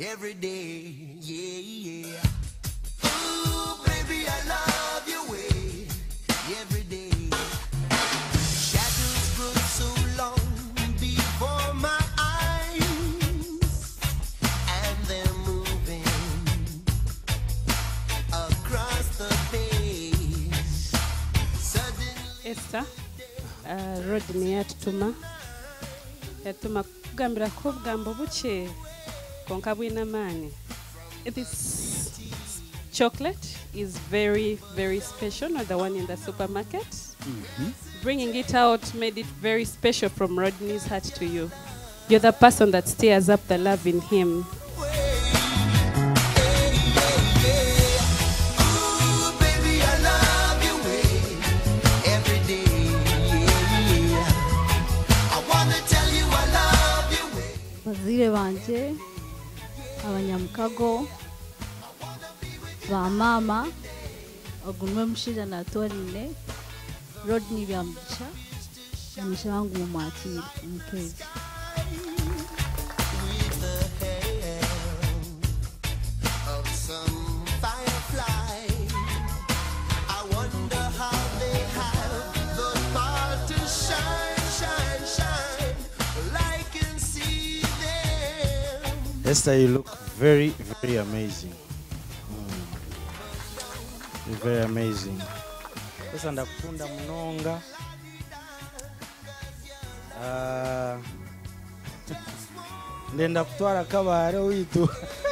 every day. Yeah, yeah. Ooh, baby, I love your way every day. Shadows grow so long before my eyes, and they're moving across the page. Suddenly. esther uh, rodney yatutuma yatuma kugambira ko bwine amaani this chocolate is very very special not the one in the supermarket. Mm-hmm. Bringing it out made it very special from rodney's heart to you. You're the person that stirs up the love in him. Ooh, baby, abanyamukago ba mama bamaama ogume omushaija naatoorine rodney byamugisha omushango mumwatire omukeezi Esther, you look very, very amazing. Mm. Very amazing. Sasa ndakufunda munonga. Ah, ndenda kutwara kabare witu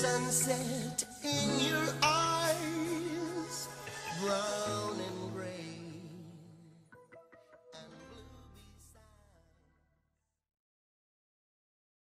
sunset in your